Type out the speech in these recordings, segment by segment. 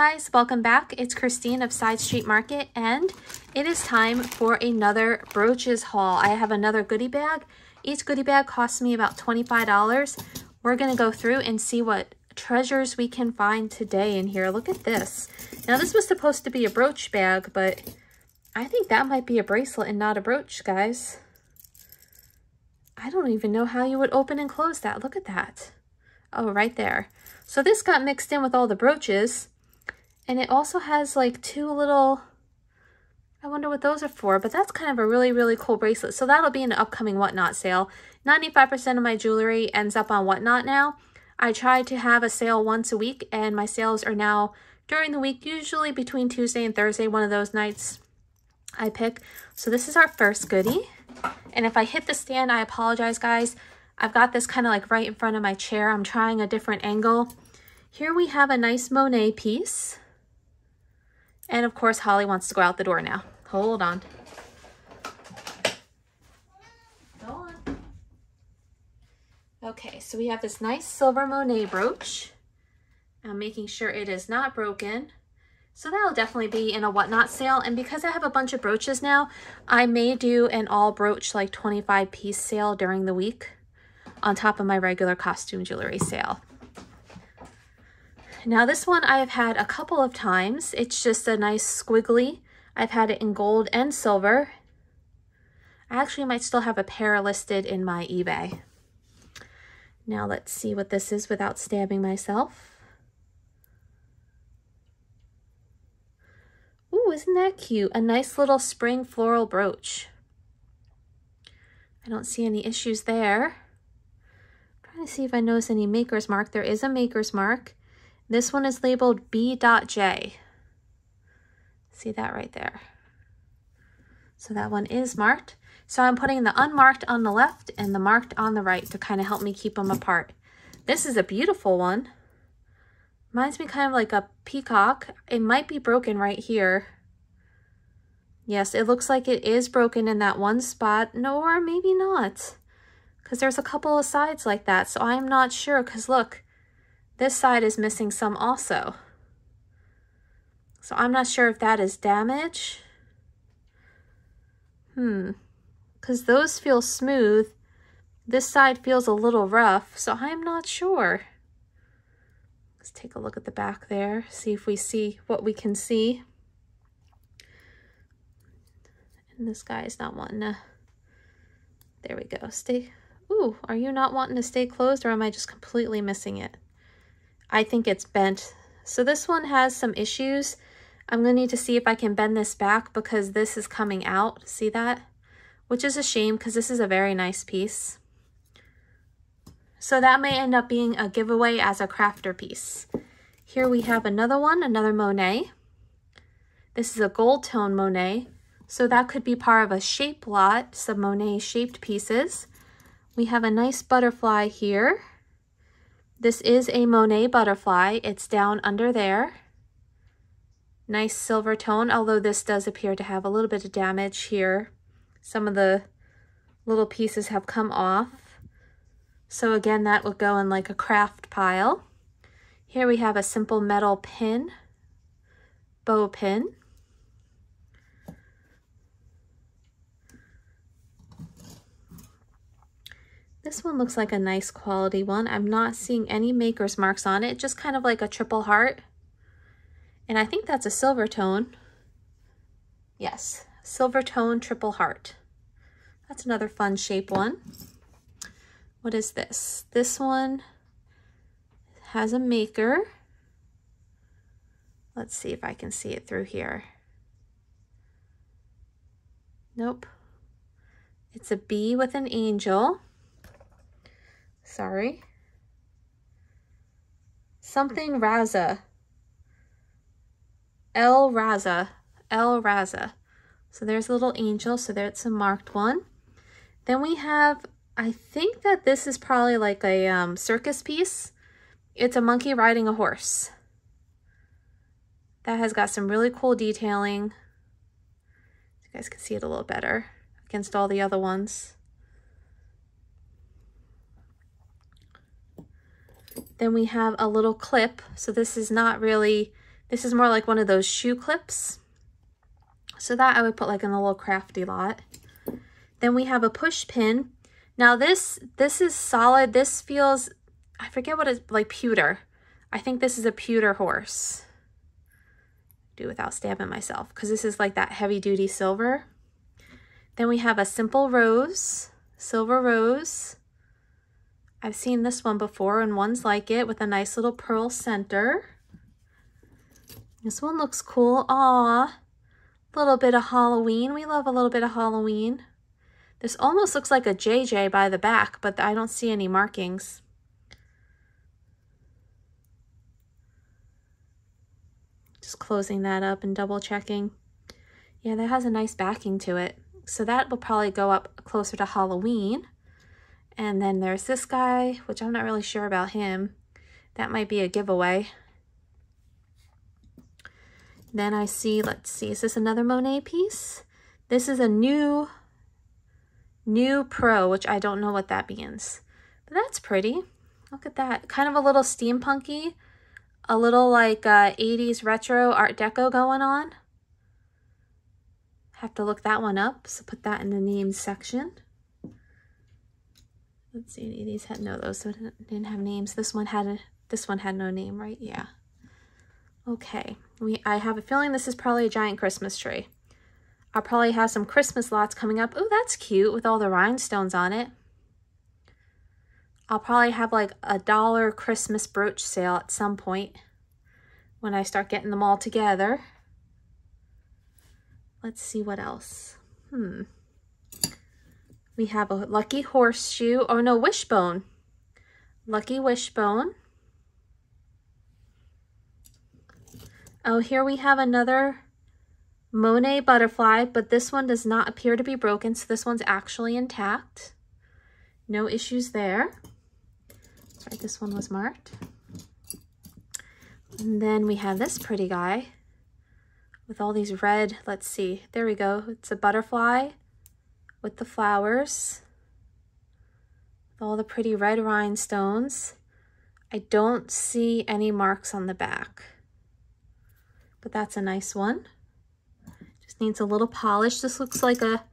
guys, welcome back. It's Christine of Side Street Market and it is time for another brooches haul. I have another goodie bag. Each goodie bag costs me about $25. We're going to go through and see what treasures we can find today in here. Look at this. Now this was supposed to be a brooch bag, but I think that might be a bracelet and not a brooch, guys. I don't even know how you would open and close that. Look at that. Oh, right there. So this got mixed in with all the brooches. And it also has like two little, I wonder what those are for, but that's kind of a really, really cool bracelet. So that'll be an upcoming Whatnot sale. 95% of my jewelry ends up on Whatnot now. I try to have a sale once a week and my sales are now during the week, usually between Tuesday and Thursday, one of those nights I pick. So this is our first goodie. And if I hit the stand, I apologize, guys. I've got this kind of like right in front of my chair. I'm trying a different angle. Here we have a nice Monet piece. And of course, Holly wants to go out the door now. Hold on. Go on. Okay, so we have this nice silver Monet brooch. I'm making sure it is not broken. So that'll definitely be in a whatnot sale. And because I have a bunch of brooches now, I may do an all brooch like 25 piece sale during the week on top of my regular costume jewelry sale. Now this one I have had a couple of times. It's just a nice squiggly. I've had it in gold and silver. I actually might still have a pair listed in my eBay. Now let's see what this is without stabbing myself. Ooh, isn't that cute? A nice little spring floral brooch. I don't see any issues there trying to see if I notice any maker's mark. There is a maker's mark. This one is labeled B.J. See that right there. So that one is marked. So I'm putting the unmarked on the left and the marked on the right to kind of help me keep them apart. This is a beautiful one. Reminds me kind of like a peacock. It might be broken right here. Yes, it looks like it is broken in that one spot. No, or maybe not because there's a couple of sides like that. So I'm not sure because look, this side is missing some also. So I'm not sure if that is damage. Hmm, because those feel smooth. This side feels a little rough, so I'm not sure. Let's take a look at the back there, see if we see what we can see. And this guy is not wanting to, there we go, stay, Ooh, are you not wanting to stay closed or am I just completely missing it? I think it's bent. So this one has some issues. I'm going to need to see if I can bend this back because this is coming out. See that? Which is a shame because this is a very nice piece. So that may end up being a giveaway as a crafter piece. Here we have another one, another Monet. This is a gold tone Monet. So that could be part of a shape lot, some Monet shaped pieces. We have a nice butterfly here. This is a Monet butterfly. It's down under there. Nice silver tone, although this does appear to have a little bit of damage here. Some of the little pieces have come off. So again, that will go in like a craft pile. Here we have a simple metal pin, bow pin. This one looks like a nice quality one. I'm not seeing any maker's marks on it, just kind of like a triple heart. And I think that's a silver tone. Yes, silver tone triple heart. That's another fun shape one. What is this? This one has a maker. Let's see if I can see it through here. Nope. It's a bee with an angel. Sorry. Something Raza. El Raza. El Raza. So there's a little angel. So there's a marked one. Then we have, I think that this is probably like a um, circus piece. It's a monkey riding a horse. That has got some really cool detailing. You guys can see it a little better against all the other ones. Then we have a little clip. So this is not really This is more like one of those shoe clips. So that I would put like in a little crafty lot. Then we have a push pin. Now this, this is solid. This feels, I forget what it's like pewter. I think this is a pewter horse. Do without stabbing myself because this is like that heavy duty silver. Then we have a simple rose, silver rose. I've seen this one before and one's like it with a nice little pearl center. This one looks cool. Aw, a little bit of Halloween. We love a little bit of Halloween. This almost looks like a JJ by the back, but I don't see any markings. Just closing that up and double checking. Yeah, that has a nice backing to it. So that will probably go up closer to Halloween. And then there's this guy, which I'm not really sure about him. That might be a giveaway. Then I see, let's see, is this another Monet piece? This is a new, new pro, which I don't know what that means. But that's pretty. Look at that. Kind of a little steampunky, a little like uh, 80s retro art deco going on. Have to look that one up, so put that in the names section. Let's see, any of these had no those, so didn't have names. This one had a, this one had no name, right? Yeah. Okay, we I have a feeling this is probably a giant Christmas tree. I'll probably have some Christmas lots coming up. Oh, that's cute with all the rhinestones on it. I'll probably have like a dollar Christmas brooch sale at some point when I start getting them all together. Let's see what else. Hmm. We have a lucky horseshoe. Oh no, wishbone. Lucky wishbone. Oh, here we have another Monet butterfly, but this one does not appear to be broken, so this one's actually intact. No issues there. Sorry, this one was marked. And then we have this pretty guy with all these red, let's see, there we go. It's a butterfly with the flowers, with all the pretty red rhinestones. I don't see any marks on the back but that's a nice one. Just needs a little polish. This looks like a,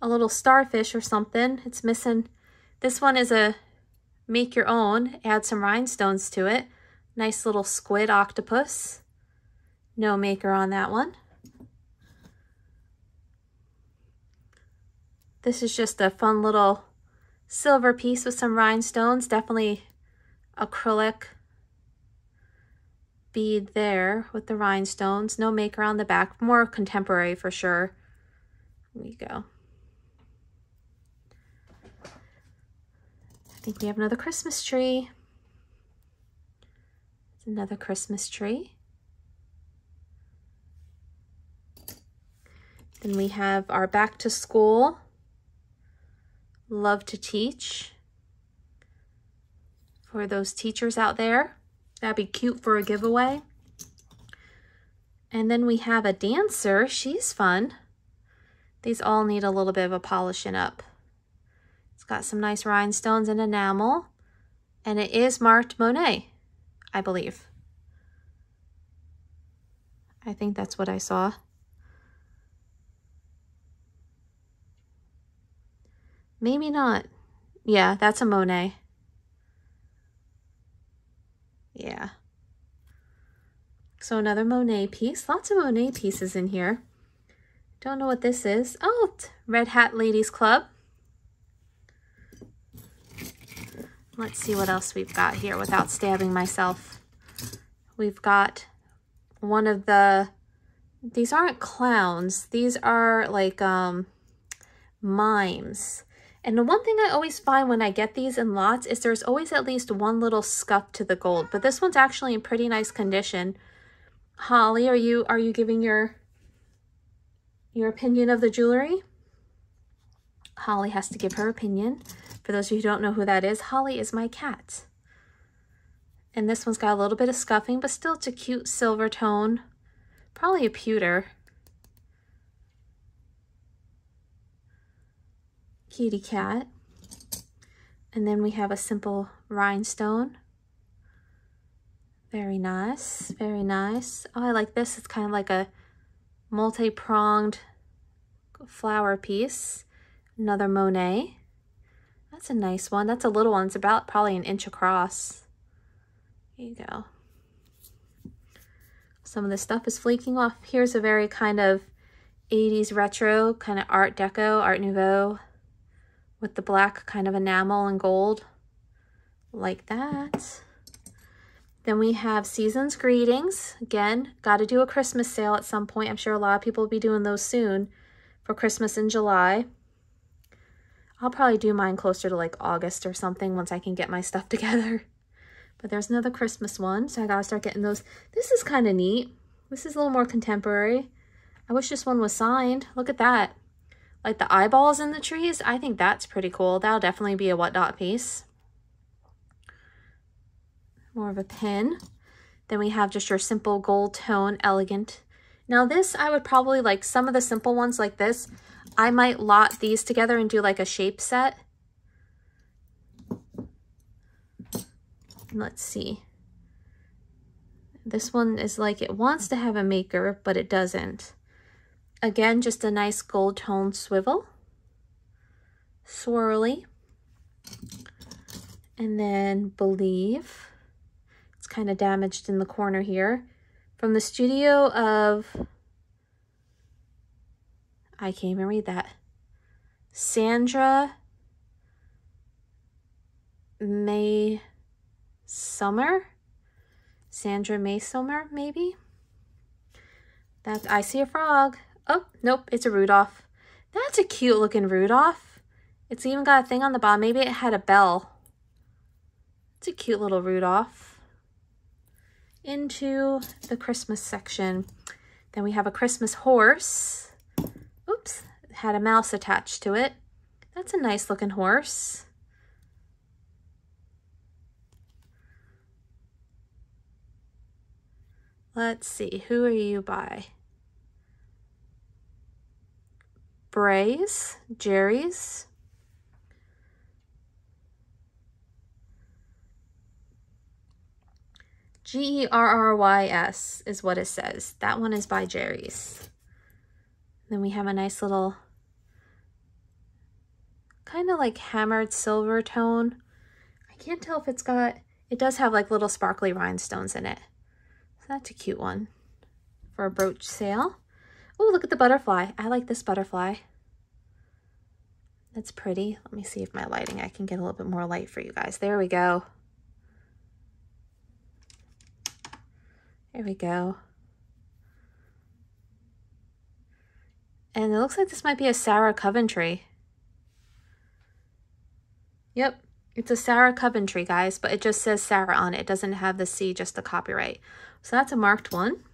a little starfish or something. It's missing, this one is a make your own, add some rhinestones to it. Nice little squid octopus. No maker on that one. This is just a fun little silver piece with some rhinestones. Definitely acrylic bead there with the rhinestones. No maker on the back. More contemporary for sure. There you go. I think we have another Christmas tree. It's another Christmas tree. Then we have our back to school. Love to teach. For those teachers out there. That'd be cute for a giveaway. And then we have a dancer. She's fun. These all need a little bit of a polishing up. It's got some nice rhinestones and enamel. And it is marked Monet, I believe. I think that's what I saw. Maybe not. Yeah, that's a Monet. Yeah. So another Monet piece. Lots of Monet pieces in here. Don't know what this is. Oh, Red Hat Ladies Club. Let's see what else we've got here without stabbing myself. We've got one of the, these aren't clowns. These are like um, mimes. And the one thing I always find when I get these in lots is there's always at least one little scuff to the gold. But this one's actually in pretty nice condition. Holly, are you are you giving your your opinion of the jewelry? Holly has to give her opinion. For those of you who don't know who that is, Holly is my cat. And this one's got a little bit of scuffing, but still it's a cute silver tone. Probably a pewter. Kitty cat. And then we have a simple rhinestone. Very nice, very nice. Oh, I like this. It's kind of like a multi-pronged flower piece. Another Monet. That's a nice one. That's a little one. It's about probably an inch across. Here you go. Some of the stuff is flaking off. Here's a very kind of 80s retro, kind of Art Deco, Art Nouveau, with the black kind of enamel and gold, like that. Then we have Season's Greetings. Again, got to do a Christmas sale at some point. I'm sure a lot of people will be doing those soon for Christmas in July. I'll probably do mine closer to like August or something once I can get my stuff together. But there's another Christmas one, so I gotta start getting those. This is kind of neat. This is a little more contemporary. I wish this one was signed. Look at that. Like the eyeballs in the trees. I think that's pretty cool. That'll definitely be a Whatnot piece. More of a pin. Then we have just your simple gold tone, elegant. Now this, I would probably like some of the simple ones like this. I might lot these together and do like a shape set. Let's see. This one is like it wants to have a maker, but it doesn't. Again, just a nice gold tone swivel. Swirly. And then Believe. It's kind of damaged in the corner here. From the studio of, I can't even read that. Sandra May Summer? Sandra May Summer, maybe? That I see a frog. Oh, nope, it's a Rudolph. That's a cute looking Rudolph. It's even got a thing on the bottom. Maybe it had a bell. It's a cute little Rudolph. Into the Christmas section. Then we have a Christmas horse. Oops, had a mouse attached to it. That's a nice looking horse. Let's see, who are you by? Bray's, Gerry's. G-E-R-R-Y-S is what it says. That one is by Gerry's. Then we have a nice little kind of like hammered silver tone. I can't tell if it's got, it does have like little sparkly rhinestones in it. So that's a cute one for a brooch sale. Oh, look at the butterfly. I like this butterfly. That's pretty. Let me see if my lighting, I can get a little bit more light for you guys. There we go. There we go. And it looks like this might be a Sarah Coventry. Yep, it's a Sarah Coventry, guys, but it just says Sarah on it. It doesn't have the C, just the copyright. So that's a marked one.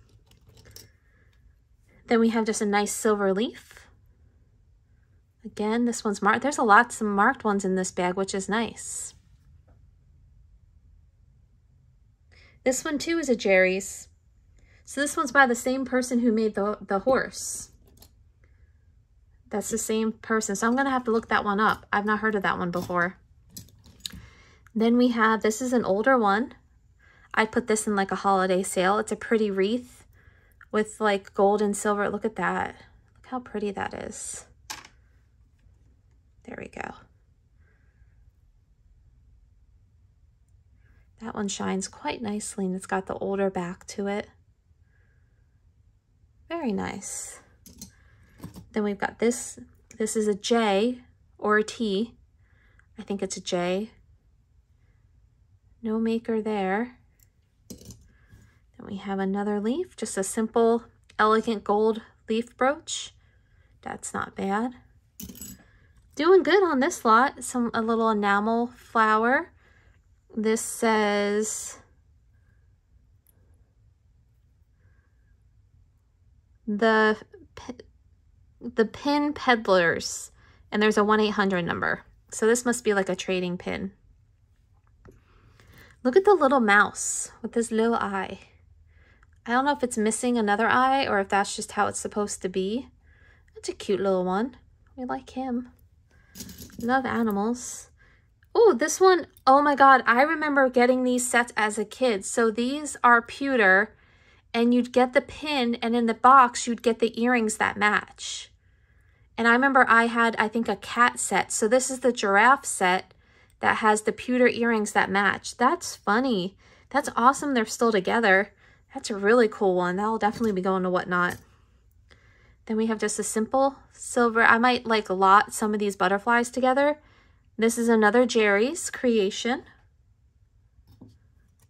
Then we have just a nice silver leaf. Again, this one's marked. There's a lot some marked ones in this bag, which is nice. This one too is a Gerry's. So this one's by the same person who made the, the horse. That's the same person. So I'm going to have to look that one up. I've not heard of that one before. Then we have, this is an older one. I put this in like a holiday sale. It's a pretty wreath with like gold and silver. Look at that. Look how pretty that is. There we go. That one shines quite nicely and it's got the older back to it. Very nice. Then we've got this. This is a J or a T. I think it's a J. No maker there. Then we have another leaf, just a simple, elegant gold leaf brooch. That's not bad. Doing good on this lot. Some A little enamel flower. This says... The, the Pin Peddlers. And there's a 1-800 number. So this must be like a trading pin. Look at the little mouse with his little eye. I don't know if it's missing another eye or if that's just how it's supposed to be. That's a cute little one. We like him. Love animals. Oh, this one, oh my God, I remember getting these sets as a kid. So these are pewter and you'd get the pin and in the box you'd get the earrings that match. And I remember I had, I think, a cat set. So this is the giraffe set that has the pewter earrings that match. That's funny. That's awesome they're still together. That's a really cool one. That'll definitely be going to whatnot. Then we have just a simple silver. I might like a lot some of these butterflies together. This is another Gerry's creation.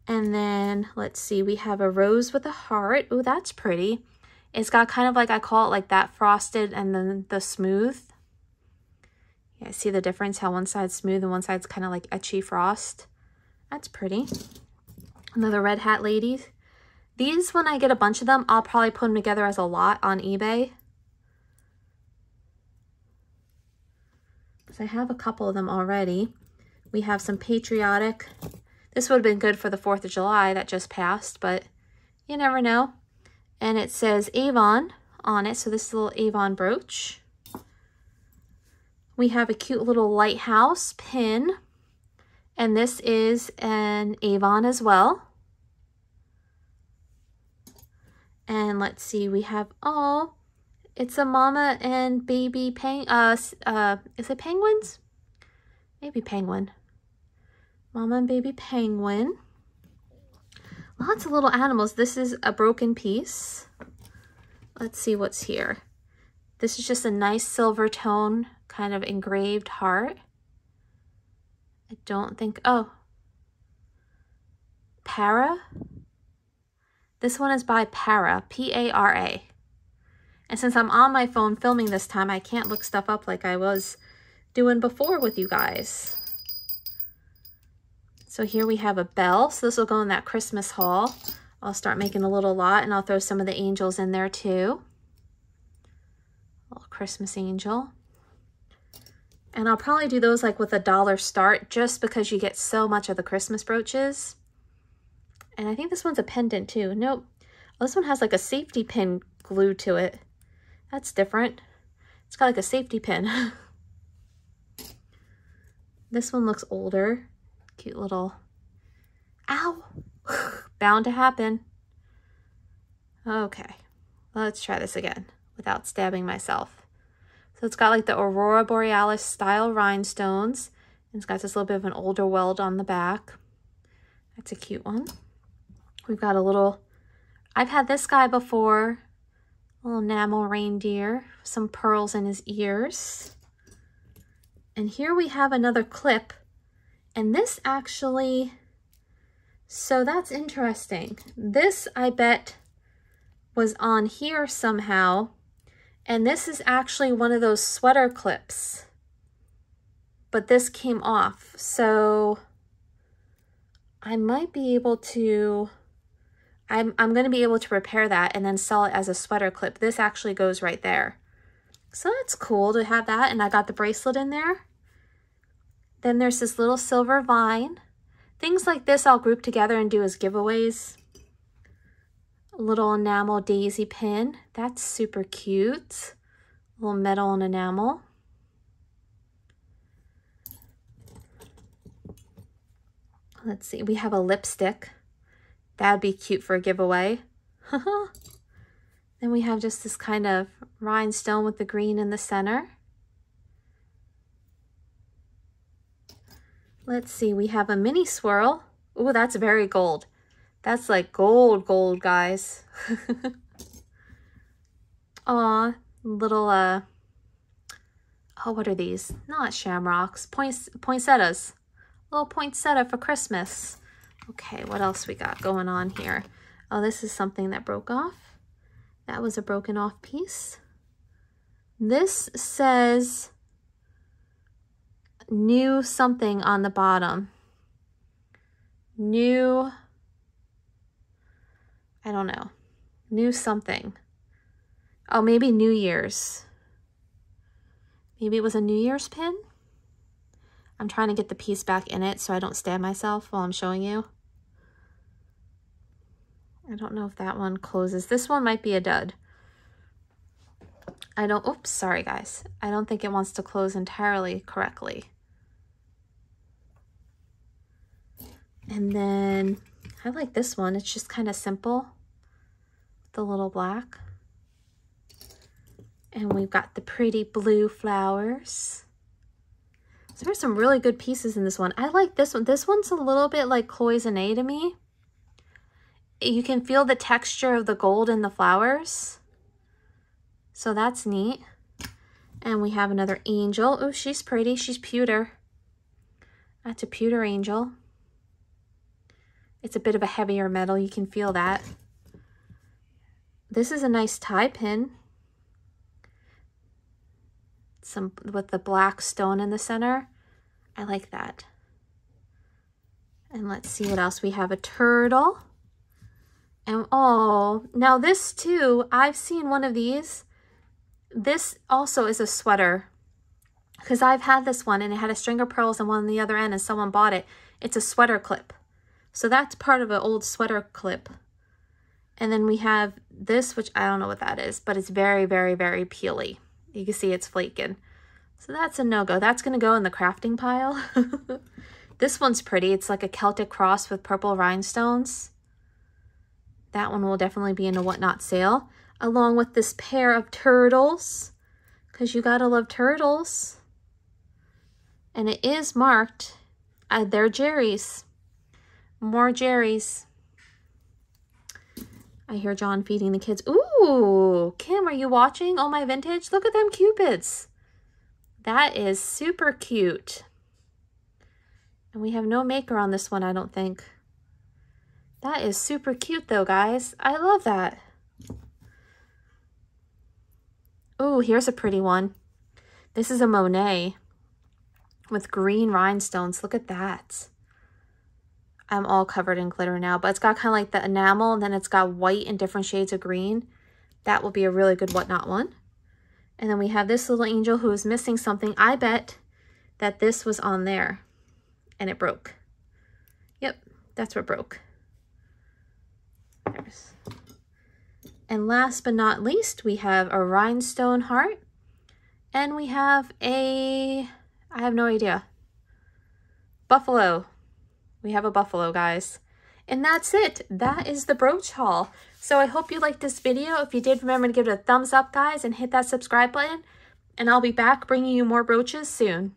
And then let's see, we have a rose with a heart. Oh, that's pretty. It's got kind of like, I call it like that frosted and then the smooth. Yeah, see the difference, how one side's smooth and one side's kind of like etchy frost. That's pretty. Another red hat lady. These, when I get a bunch of them, I'll probably put them together as a lot on eBay. Because I have a couple of them already. We have some patriotic this would have been good for the 4th of July that just passed, but you never know. And it says Avon on it, so this little Avon brooch. We have a cute little lighthouse pin, and this is an Avon as well. And let's see, we have, oh, it's a mama and baby peng, uh, uh, is it penguins? Maybe penguin. Mama and baby penguin. Lots of little animals. This is a broken piece. Let's see what's here. This is just a nice silver tone kind of engraved heart. I don't think, oh, Para. This one is by Para, P-A-R-A. And since I'm on my phone filming this time, I can't look stuff up like I was doing before with you guys. So here we have a bell. So this will go in that Christmas haul. I'll start making a little lot and I'll throw some of the angels in there too. A little Christmas angel. And I'll probably do those like with a dollar start just because you get so much of the Christmas brooches. And I think this one's a pendant too. Nope. Oh, this one has like a safety pin glued to it. That's different. It's got like a safety pin. this one looks older. Cute little, ow, bound to happen. Okay, let's try this again without stabbing myself. So it's got like the Aurora Borealis style rhinestones. And it's got this little bit of an older weld on the back. That's a cute one. We've got a little, I've had this guy before, little enamel reindeer, some pearls in his ears. And here we have another clip and this actually, so that's interesting. This, I bet, was on here somehow. And this is actually one of those sweater clips. But this came off. So I might be able to, I'm, I'm going to be able to repair that and then sell it as a sweater clip. This actually goes right there. So that's cool to have that. And I got the bracelet in there. Then there's this little silver vine. Things like this I'll group together and do as giveaways. Little enamel daisy pin. That's super cute. Little metal and enamel. Let's see, we have a lipstick. That'd be cute for a giveaway. then we have just this kind of rhinestone with the green in the center. Let's see, we have a mini swirl. Oh, that's very gold. That's like gold, gold, guys. Aw, little, uh, oh, what are these? Not shamrocks, points, poinsettias. Little poinsettia for Christmas. Okay, what else we got going on here? Oh, this is something that broke off. That was a broken off piece. This says new something on the bottom. New, I don't know, new something. Oh, maybe New Year's. Maybe it was a New Year's pin? I'm trying to get the piece back in it so I don't stab myself while I'm showing you. I don't know if that one closes. This one might be a dud. I don't, oops, sorry guys. I don't think it wants to close entirely correctly. And then I like this one. It's just kind of simple. The little black. And we've got the pretty blue flowers. So there's some really good pieces in this one. I like this one. This one's a little bit like cloisonne to me. You can feel the texture of the gold in the flowers. So that's neat. And we have another angel. Oh, she's pretty. She's pewter. That's a pewter angel. It's a bit of a heavier metal. You can feel that. This is a nice tie pin some with the black stone in the center. I like that. And let's see what else. We have a turtle. And oh, now this too, I've seen one of these. This also is a sweater because I've had this one and it had a string of pearls and one on the other end and someone bought it. It's a sweater clip. So that's part of an old sweater clip. And then we have this, which I don't know what that is, but it's very, very, very peely. You can see it's flaking. So that's a no-go. That's going to go in the crafting pile. this one's pretty. It's like a Celtic cross with purple rhinestones. That one will definitely be in a whatnot sale. Along with this pair of turtles. Because you got to love turtles. And it is marked. Uh, they're Gerry's. More Gerry's. I hear John feeding the kids. Ooh, Kim, are you watching? Oh, my vintage? Look at them cupids. That is super cute. And we have no maker on this one, I don't think. That is super cute though, guys. I love that. Oh, here's a pretty one. This is a Monet with green rhinestones. Look at that. I'm all covered in glitter now, but it's got kind of like the enamel and then it's got white and different shades of green. That will be a really good whatnot one. And then we have this little angel who is missing something. I bet that this was on there and it broke. Yep, that's what broke. And last but not least, we have a rhinestone heart. And we have a, I have no idea, buffalo. We have a buffalo, guys. And that's it. That is the brooch haul. So I hope you liked this video. If you did, remember to give it a thumbs up, guys, and hit that subscribe button. And I'll be back bringing you more brooches soon.